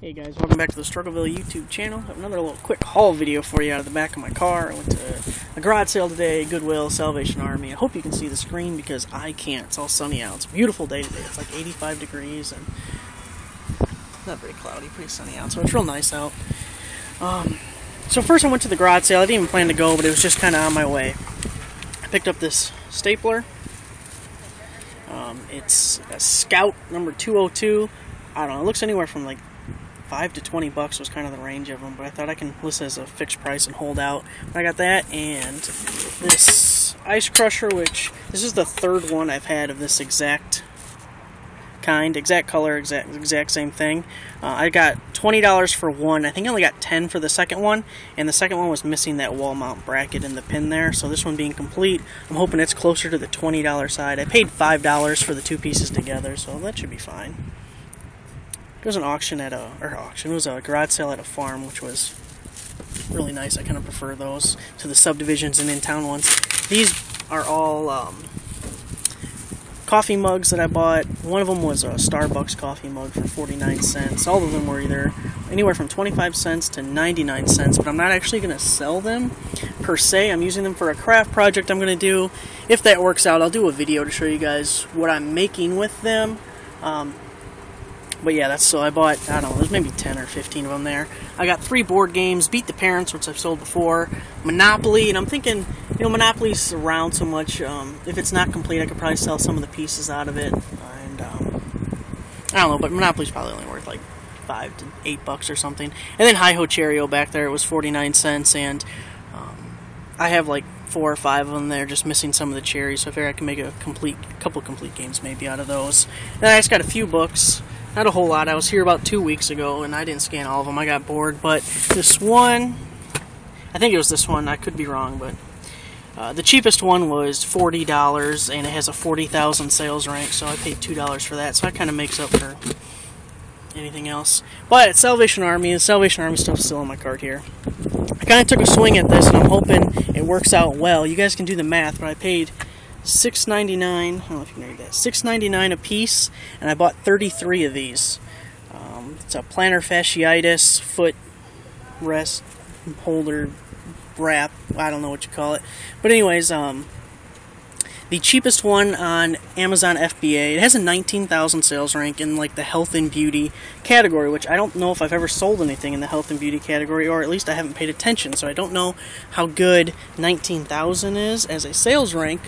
Hey guys, welcome back to the Struggleville YouTube channel. Have another little quick haul video for you out of the back of my car. I went to a garage sale today, Goodwill, Salvation Army. I hope you can see the screen because I can't. It's all sunny out. It's a beautiful day today. It's like 85 degrees and not very cloudy, pretty sunny out. So it's real nice out. Um, so first I went to the garage sale. I didn't even plan to go, but it was just kind of on my way. I picked up this stapler. Um, it's a Scout number 202. I don't know. It looks anywhere from like five to twenty bucks was kind of the range of them, but I thought I can list as a fixed price and hold out. I got that and this ice crusher, which this is the third one I've had of this exact kind, exact color, exact exact same thing. Uh, I got twenty dollars for one. I think I only got ten for the second one, and the second one was missing that wall mount bracket and the pin there. So this one being complete, I'm hoping it's closer to the twenty dollar side. I paid five dollars for the two pieces together, so that should be fine. It was an auction at a or auction. It was a garage sale at a farm, which was really nice. I kind of prefer those to the subdivisions and in-town ones. These are all um, coffee mugs that I bought. One of them was a Starbucks coffee mug for 49 cents. All of them were either anywhere from 25 cents to 99 cents, but I'm not actually going to sell them per se. I'm using them for a craft project I'm going to do. If that works out, I'll do a video to show you guys what I'm making with them. Um, but yeah, that's so I bought, I don't know, there's maybe 10 or 15 of them there. I got three board games, Beat the Parents, which I've sold before, Monopoly, and I'm thinking, you know, Monopoly's around so much, um, if it's not complete, I could probably sell some of the pieces out of it, and, um, I don't know, but Monopoly's probably only worth like 5 to 8 bucks or something. And then Hi Ho Cherry-O back there, it was 49 cents, and, um, I have like four or five of them there, just missing some of the cherries, so I figure I can make a complete, couple complete games maybe out of those. Then I just got a few books, not a whole lot. I was here about two weeks ago and I didn't scan all of them. I got bored. But this one, I think it was this one. I could be wrong, but uh, the cheapest one was forty dollars, and it has a forty thousand sales rank. So I paid two dollars for that. So that kind of makes up for anything else. But Salvation Army, the Salvation Army stuff's still on my card here. I kind of took a swing at this, and I'm hoping it works out well. You guys can do the math, but I paid six ninety nine. I don't know if you can read that. Six ninety nine a piece, and I bought thirty three of these. Um, it's a plantar fasciitis foot rest holder wrap. I don't know what you call it, but anyways, um, the cheapest one on Amazon FBA. It has a 19,000 sales rank in like the health and beauty category, which I don't know if I've ever sold anything in the health and beauty category, or at least I haven't paid attention, so I don't know how good 19,000 is as a sales rank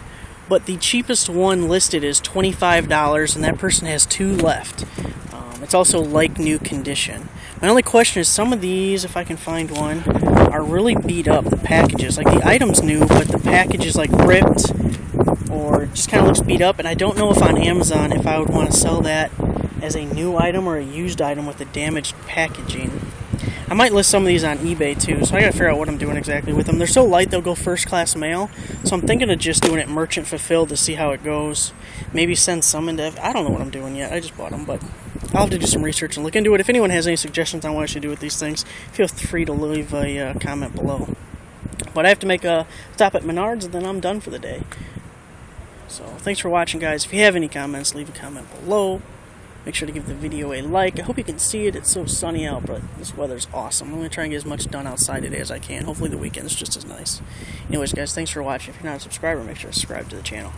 but the cheapest one listed is $25 and that person has two left. Um, it's also like new condition. My only question is some of these, if I can find one, are really beat up, the packages. Like the item's new, but the package is like ripped or just kind of looks beat up and I don't know if on Amazon if I would want to sell that as a new item or a used item with the damaged packaging. I might list some of these on eBay too, so I gotta figure out what I'm doing exactly with them. They're so light they'll go first class mail, so I'm thinking of just doing it merchant fulfilled to see how it goes. Maybe send some into. I don't know what I'm doing yet. I just bought them, but I'll have to do some research and look into it. If anyone has any suggestions on what I should do with these things, feel free to leave a uh, comment below. But I have to make a stop at Menards and then I'm done for the day. So thanks for watching, guys. If you have any comments, leave a comment below. Make sure to give the video a like. I hope you can see it. It's so sunny out, but this weather's awesome. I'm going to try and get as much done outside today as I can. Hopefully the weekend's just as nice. Anyways, guys, thanks for watching. If you're not a subscriber, make sure to subscribe to the channel.